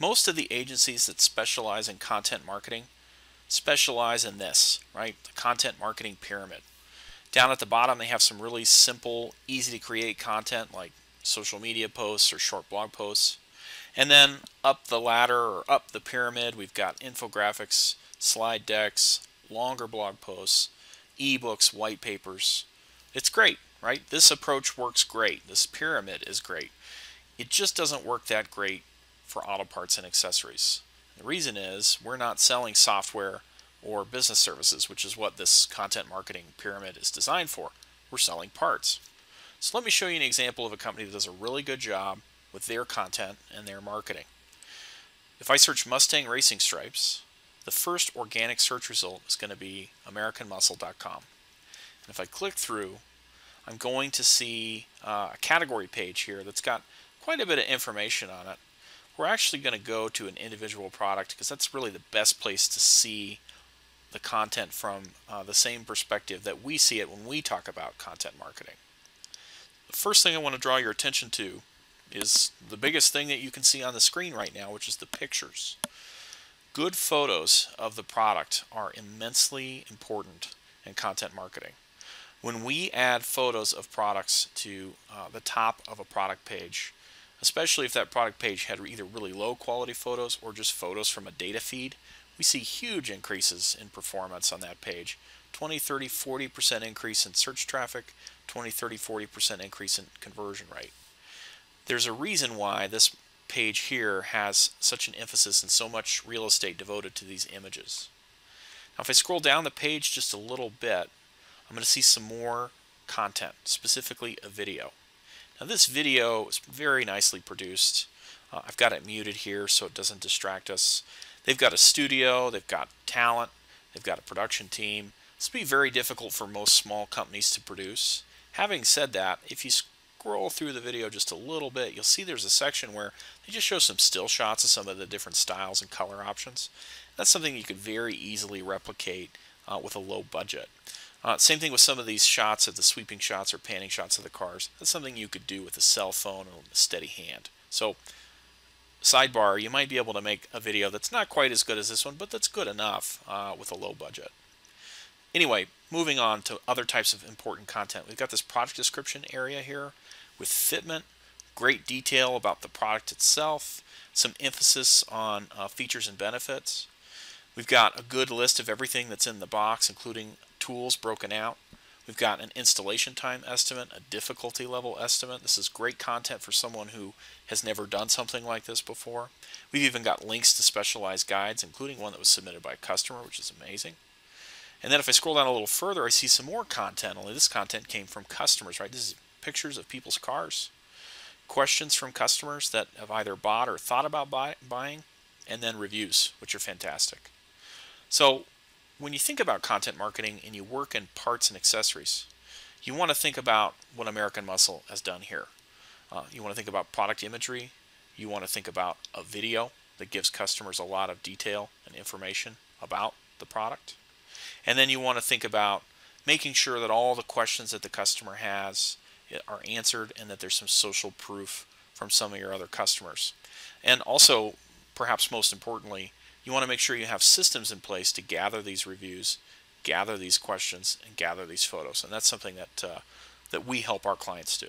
Most of the agencies that specialize in content marketing specialize in this, right? The content marketing pyramid. Down at the bottom, they have some really simple, easy to create content like social media posts or short blog posts. And then up the ladder or up the pyramid, we've got infographics, slide decks, longer blog posts, ebooks, white papers. It's great, right? This approach works great. This pyramid is great. It just doesn't work that great for auto parts and accessories. The reason is we're not selling software or business services, which is what this content marketing pyramid is designed for. We're selling parts. So let me show you an example of a company that does a really good job with their content and their marketing. If I search Mustang Racing Stripes, the first organic search result is going to be AmericanMuscle.com. And if I click through, I'm going to see uh, a category page here that's got quite a bit of information on it. We're actually going to go to an individual product because that's really the best place to see the content from uh, the same perspective that we see it when we talk about content marketing. The first thing I want to draw your attention to is the biggest thing that you can see on the screen right now, which is the pictures. Good photos of the product are immensely important in content marketing. When we add photos of products to uh, the top of a product page, especially if that product page had either really low quality photos or just photos from a data feed, we see huge increases in performance on that page. 20, 30, 40% increase in search traffic, 20, 30, 40% increase in conversion rate. There's a reason why this page here has such an emphasis and so much real estate devoted to these images. Now if I scroll down the page just a little bit, I'm going to see some more content, specifically a video. Now this video is very nicely produced. Uh, I've got it muted here so it doesn't distract us. They've got a studio, they've got talent, they've got a production team. This would be very difficult for most small companies to produce. Having said that, if you scroll through the video just a little bit, you'll see there's a section where they just show some still shots of some of the different styles and color options. That's something you could very easily replicate uh, with a low budget. Uh, same thing with some of these shots of the sweeping shots or panning shots of the cars. That's something you could do with a cell phone and a steady hand. So sidebar, you might be able to make a video that's not quite as good as this one, but that's good enough uh, with a low budget. Anyway, moving on to other types of important content. We've got this product description area here with fitment, great detail about the product itself, some emphasis on uh, features and benefits. We've got a good list of everything that's in the box, including tools broken out. We've got an installation time estimate, a difficulty level estimate. This is great content for someone who has never done something like this before. We've even got links to specialized guides, including one that was submitted by a customer, which is amazing. And then if I scroll down a little further, I see some more content, only this content came from customers, right? This is pictures of people's cars, questions from customers that have either bought or thought about buy, buying, and then reviews, which are fantastic. So when you think about content marketing and you work in parts and accessories, you want to think about what American Muscle has done here. Uh, you want to think about product imagery. You want to think about a video that gives customers a lot of detail and information about the product. And then you want to think about making sure that all the questions that the customer has are answered and that there's some social proof from some of your other customers. And also, perhaps most importantly, you want to make sure you have systems in place to gather these reviews, gather these questions, and gather these photos. And that's something that, uh, that we help our clients do.